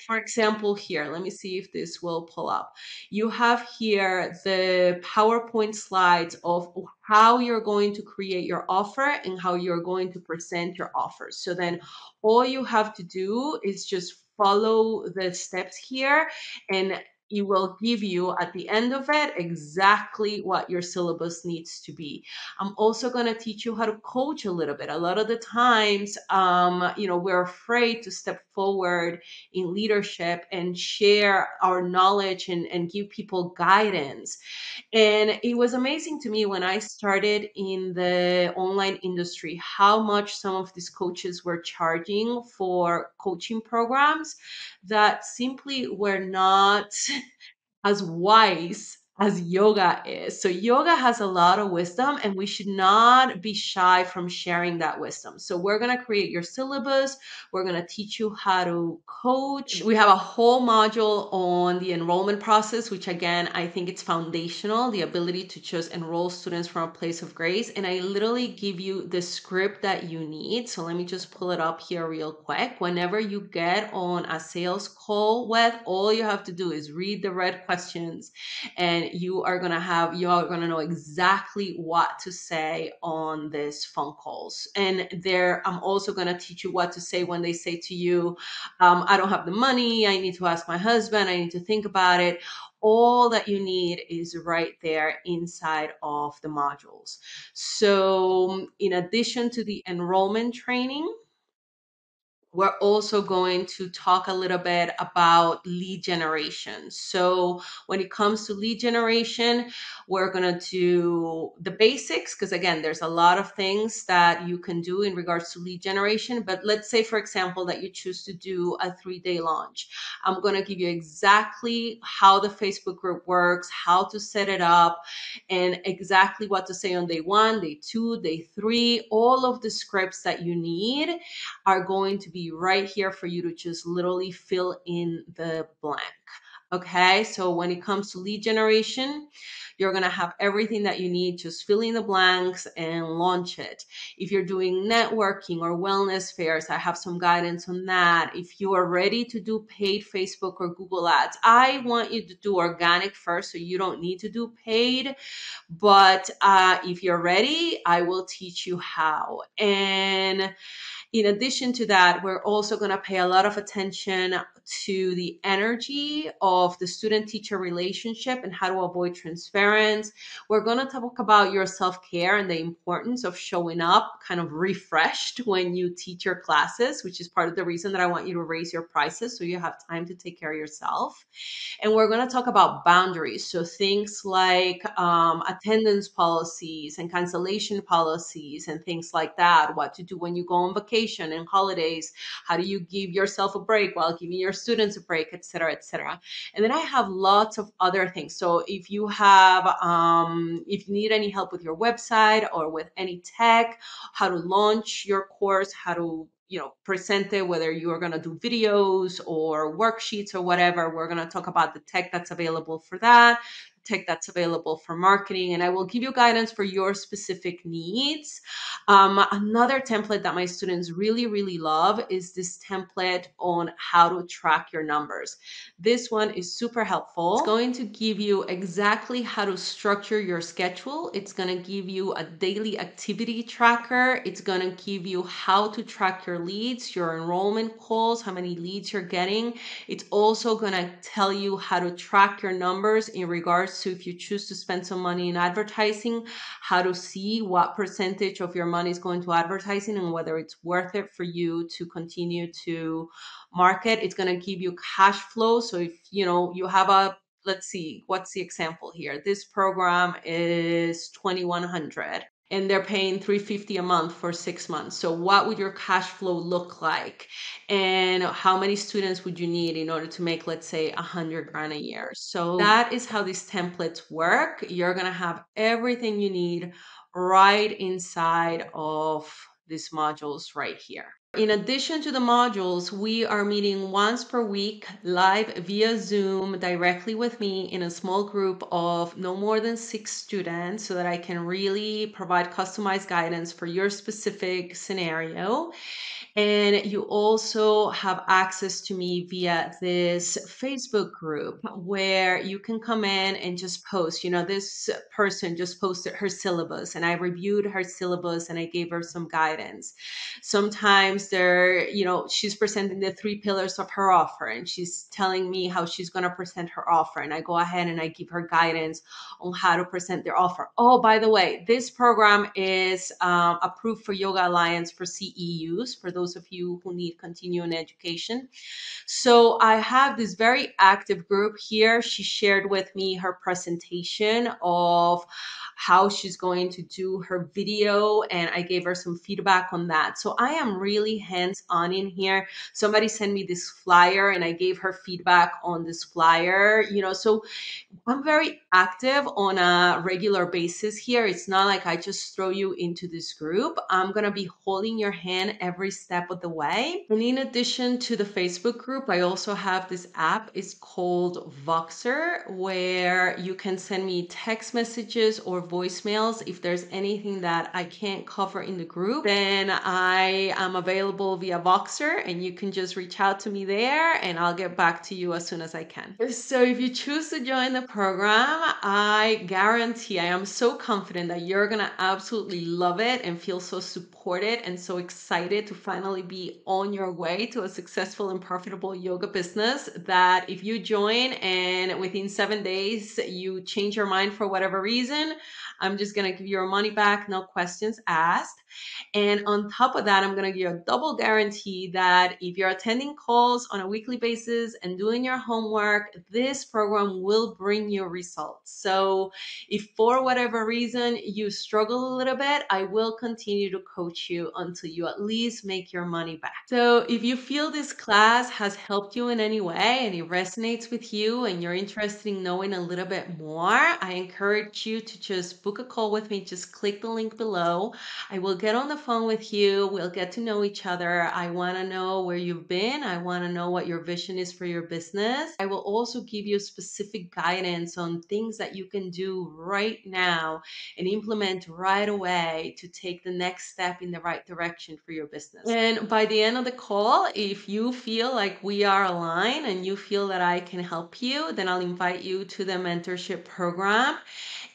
for example, here, let me see if this will pull up. You have here the PowerPoint slides of how you're going to create your offer and how you're going to present your offer. So then all you have to do is just follow the steps here and it will give you at the end of it exactly what your syllabus needs to be. I'm also going to teach you how to coach a little bit. A lot of the times, um, you know, we're afraid to step forward in leadership and share our knowledge and, and give people guidance. And it was amazing to me when I started in the online industry how much some of these coaches were charging for coaching programs that simply were not as wise as yoga is. So, yoga has a lot of wisdom, and we should not be shy from sharing that wisdom. So, we're going to create your syllabus. We're going to teach you how to coach. We have a whole module on the enrollment process, which again, I think it's foundational the ability to just enroll students from a place of grace. And I literally give you the script that you need. So, let me just pull it up here real quick. Whenever you get on a sales call with, all you have to do is read the red questions and you are going to have you are going to know exactly what to say on these phone calls. And there i'm also going to teach you what to say when they say to you um, i don't have the money i need to ask my husband i need to think about it. All that you need is right there inside of the modules. So in addition to the enrollment training we're also going to talk a little bit about lead generation. So, when it comes to lead generation, we're going to do the basics because, again, there's a lot of things that you can do in regards to lead generation. But let's say, for example, that you choose to do a three day launch. I'm going to give you exactly how the Facebook group works, how to set it up, and exactly what to say on day one, day two, day three. All of the scripts that you need are going to be right here for you to just literally fill in the blank. Okay, so when it comes to lead generation, you're gonna have everything that you need, just fill in the blanks and launch it. If you're doing networking or wellness fairs, I have some guidance on that. If you are ready to do paid Facebook or Google ads, I want you to do organic first, so you don't need to do paid. But uh, if you're ready, I will teach you how. And In addition to that, we're also going to pay a lot of attention to the energy of the student teacher relationship and how to avoid transference. We're going to talk about your self care and the importance of showing up kind of refreshed when you teach your classes, which is part of the reason that I want you to raise your prices so you have time to take care of yourself. And we're going to talk about boundaries. So things like um, attendance policies and cancellation policies and things like that, what to do when you go on vacation and holidays, how do you give yourself a break while giving your students a break, etc., etc. And then I have lots of other things. So if you have, um, if you need any help with your website or with any tech, how to launch your course, how to you know present it whether you are going to do videos or worksheets or whatever we're going to talk about the tech that's available for that tech that's available for marketing, and I will give you guidance for your specific needs. Um, another template that my students really, really love is this template on how to track your numbers. This one is super helpful. It's going to give you exactly how to structure your schedule. It's going to give you a daily activity tracker. It's going to give you how to track your leads, your enrollment calls, how many leads you're getting. It's also going to tell you how to track your numbers in regards so if you choose to spend some money in advertising, how to see what percentage of your money is going to advertising and whether it's worth it for you to continue to market. It's going to give you cash flow. So if you know you have a let's see what's the example here this program is 2100 and they're paying 350 a month for six months. So what would your cash flow look like? And how many students would you need in order to make let's say 100 grand a year? So that is how these templates work. You're going to have everything you need right inside of these modules right here in addition to the modules, we are meeting once per week live via Zoom directly with me in a small group of no more than six students so that I can really provide customized guidance for your specific scenario. And you also have access to me via this Facebook group where you can come in and just post. You know, this person just posted her syllabus and I reviewed her syllabus and I gave her some guidance. Sometimes you know, she's presenting the three pillars of her offer and she's telling me how she's going to present her offer. And I go ahead and I give her guidance on how to present their offer. Oh, by the way, this program is um, approved for Yoga Alliance for CEUs, for those of you who need continuing education. So I have this very active group here. She shared with me her presentation of how she's going to do her video and I gave her some feedback on that. So I am really hands on in here. Somebody sent me this flyer and I gave her feedback on this flyer, you know, so I'm very active on a regular basis here. It's not like I just throw you into this group. I'm going to be holding your hand every step of the way. And in addition to the Facebook group, I also have this app. It's called Voxer where you can send me text messages or voicemails. If there's anything that I can't cover in the group, then I am available via Voxer and you can just reach out to me there and I'll get back to you as soon as I can. So if you choose to join the program, I guarantee I am so confident that you're to absolutely love it and feel so supported and so excited to finally be on your way to a successful and profitable yoga business that if you join and within seven days you change your mind for whatever reason, I'm just going to give you your money back, no questions asked. And on top of that, I'm going to give you a double guarantee that if you're attending calls on a weekly basis and doing your homework, this program will bring you results. So if for whatever reason you struggle a little bit, I will continue to coach you until you at least make your money back. So if you feel this class has helped you in any way and it resonates with you and you're interested in knowing a little bit more, I encourage you to just book a call with me. Just click the link below. I will get on the phone with you. We'll get to know each other. I want to know where you've been. I want to know what your vision is for your business. I will also give you specific guidance on things that you can do right now and implement right away to take the next step in the right direction for your business. And by the end of the call, if you feel like we are aligned and you feel that I can help you, then I'll invite you to the mentorship program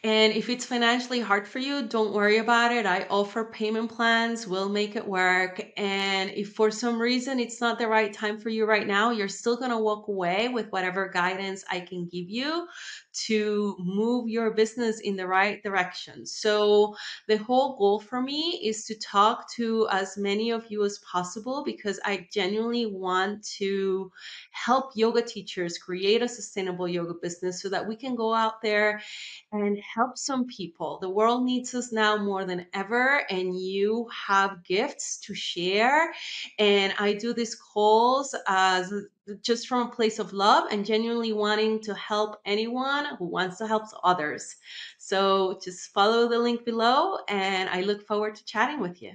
And if it's financially hard for you, don't worry about it. I offer payment plans, we'll make it work. And if for some reason it's not the right time for you right now, you're still going to walk away with whatever guidance I can give you to move your business in the right direction. So, the whole goal for me is to talk to as many of you as possible because I genuinely want to help yoga teachers create a sustainable yoga business so that we can go out there and help some people. The world needs us now more than ever, and you have gifts to share. And I do these calls as just from a place of love and genuinely wanting to help anyone who wants to help others. So just follow the link below, and I look forward to chatting with you.